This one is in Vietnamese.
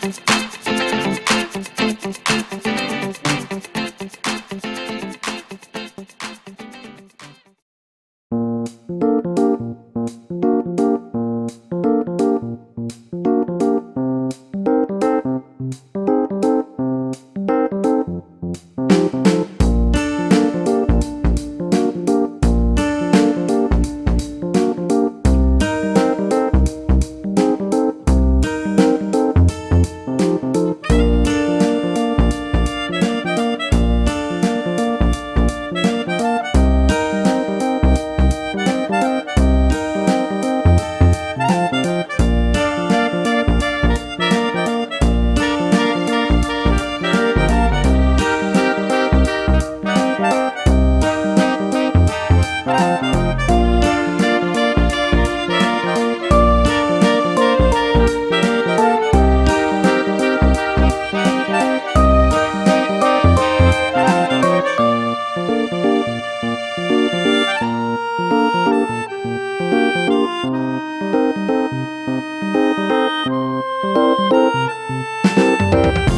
Thank Thank you.